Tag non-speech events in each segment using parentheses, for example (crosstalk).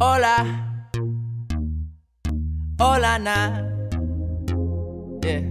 Hola. Hola, na. Yeah.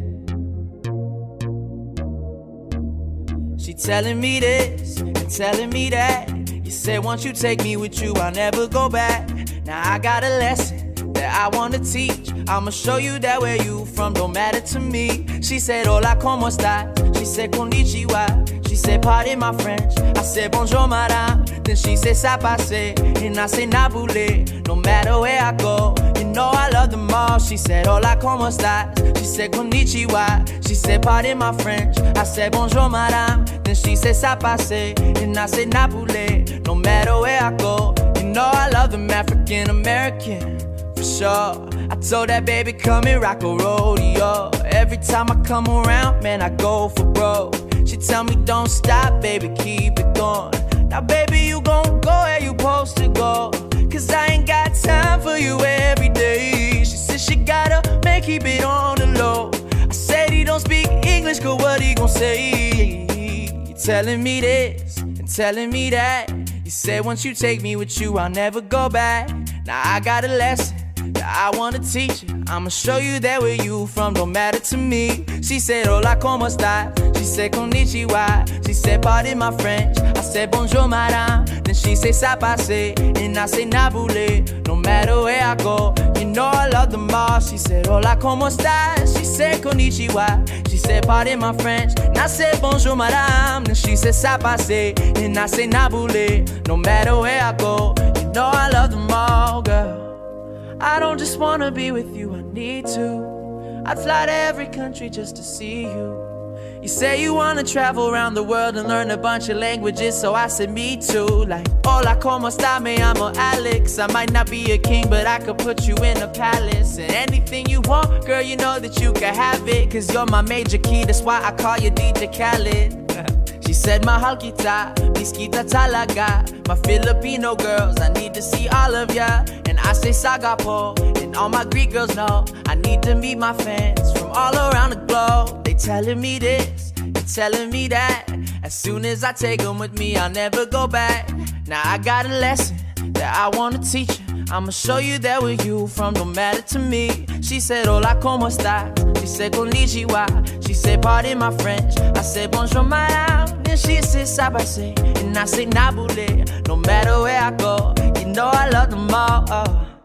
She telling me this and telling me that. You said once you take me with you, I'll never go back. Now I got a lesson that I wanna teach. I'ma show you that where you from don't matter to me. She said, Hola, como está? She said, Konnichiwa. She said, Pardon my French. I said, Bonjour, madame. Then she said, Ça passe. And I said, Nabule. No matter where I go, you know I love them all. She said, Hola, como está? She said, Konnichiwa. She said, Pardon my French. I said, Bonjour, madame. Then she said, Ça passe. And I said, Nabule. No matter where I go, you know I love them African American sure. I told that baby, come and rock a rodeo. Every time I come around, man, I go for broke. She tell me, don't stop, baby, keep it going. Now, baby, you gon' go where you supposed to go. Cause I ain't got time for you every day. She said she gotta make keep it on the low. I said he don't speak English, cause what he gon' say? You telling me this and telling me that. You said once you take me with you, I'll never go back. Now I got a lesson I wanna teach you. I'ma show you that where you from don't matter to me. She said, Hola, como está? She said, Konnichiwa. She said, Pardon my French. I said, Bonjour, madame. Then she said, Ça passe. And I said, Nabule. No matter where I go, you know I love them all. She said, Hola, como está? She said, Konnichiwa. She said, Pardon my French. And I said, Bonjour, madame. Then she said, Ça passe. And I said, Nabule. No matter where I go, just wanna be with you, I need to. I'd fly to every country just to see you. You say you wanna travel around the world and learn a bunch of languages, so I said me too. Like, hola, como está? Me llamo Alex. I might not be a king, but I could put you in a palace. And anything you want, girl, you know that you can have it. Cause you're my major key, that's why I call you DJ Khaled. (laughs) She said, Mahal kita, miskita talaga. My Filipino girls, I need to see all of ya. And I say Sagapo, and all my Greek girls know I need to meet my fans from all around the globe. They telling me this, they telling me that. As soon as I take them with me, I'll never go back. Now I got a lesson that I wanna teach you. I'ma show you that where you from don't matter to me. She said, Hola, como está? She said, Konnichiwa. She said, Pardon my French. I said, Bonjour, madame. Then she said, Sabase. And I said, Nabule. No matter where I go, know I love them all. Oh.